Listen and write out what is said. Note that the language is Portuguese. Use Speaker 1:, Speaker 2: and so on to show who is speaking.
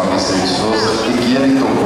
Speaker 1: Fabrício de Souza, e que quieren